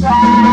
Bye.